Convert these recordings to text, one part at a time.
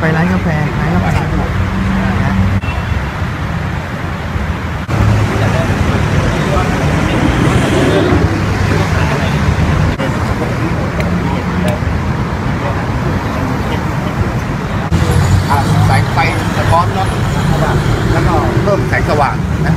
ไปร้านกาแฟร้านกาแฟนะอ่าแสงไฟสะท้อนเนาะแล้วก็เพิ่มแสงสว่างนะ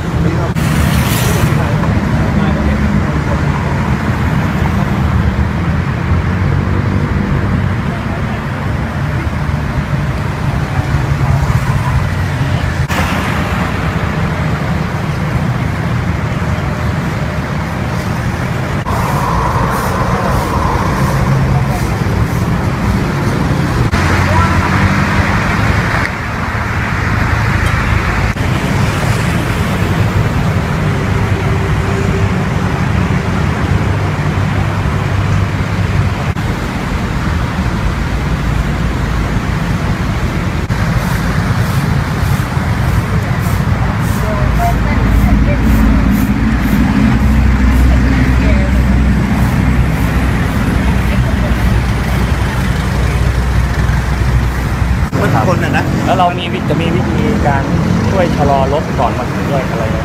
เมื่อคนน่ะนะแล้วเรามีวิจะมีวิธีการช่วยชะลอรถก่อนมาถึงด้วยอะไรไหม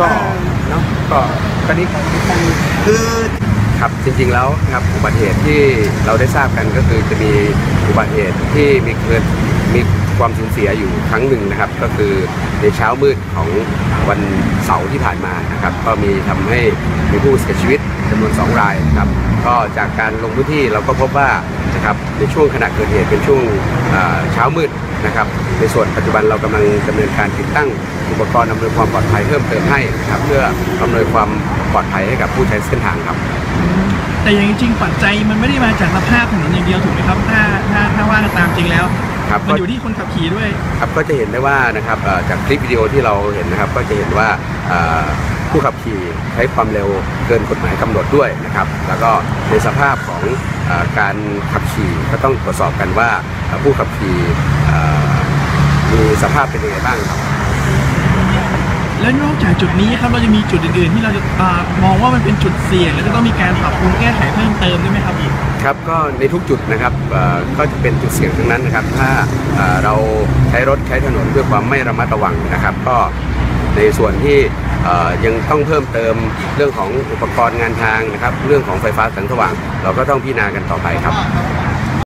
ก็เนาะก็ตอนนี้การติดตั้งคือครับจริงๆแล้วนะครับอุบัติเหตุที่เราได้ทราบกันก็คือจะมีอุบัติเหตุที่มีเกิดมีความสูญเสียอยู่ครั้งหนึ่งนะครับ ก็คือในเช้ามืดของวันเสาร์ที่ผ่านมานะครับ ก็มีทำให้มีผู้เสียชีวิตจำนวนสองรายนะครับ ก็จากการลงพื้นที่เราก็พบว่านะครับในช่วงขณะเกิดเหตุเป็นช่วงอ่าเช้ามืดนะครับ ในส่วนปัจจุบันเรากำลังดำเนินการติดตั้งอุปกรณ์อำนวยความปลอดภัยเพิ่มเติมให้นะครับเพื่ออำนวยความปลอดภัยให้กับผู้ใช้เส้นทางครับ แต่อย่างจริงๆปัจจัยมันไม่ได้มาจากสภาพถนนอย่างเดียวถูกไหมครับถ้าถ้าถ้าว่ากันตามจริงแล้วครับมันอยู่ที่คนขับขี่ด้วยครับก็จะเห็นได้ว่านะครับเอ่อจากคลิปวิดีโอที่เราเห็นนะครับ ก็จะเห็นว่าเอ่อ ผู้ขับขี่ใช้ความเร็วเกินกฎหมายกำหนดด้วยนะครับ แล้วก็ในสภาพของเออการขับขี่ก็ต้องตรวจสอบกันว่าเอ่อผู้ขับขี่เอ่อมีสภาพเป็นยังไงบ้างครับ แล้วนอกจากจุดนี้ครับเราจะมีจุดอื่นๆ ที่เราจะอ่ามองว่ามันเป็นจุดเสี่ยง แล้วจะต้องมีการปรับปรุงแก้ไขเพิ่มเติมด้วยไหมครับครับก็ในทุกจุดนะครับเอ่อก็จะเป็นจุดเสี่ยงทั้งนั้นนะครับ ถ้าเอ่อเราใช้รถใช้ถนนด้วยความไม่ระมัดระวังนะครับ ก็ในส่วนที่เอ่อ ยังต้องเพิ่มเติมเรื่องของอุปกรณ์งานทางนะครับ เรื่องของไฟฟ้าแสงสว่าง เราก็ต้องพิจารณากันต่อไปครับ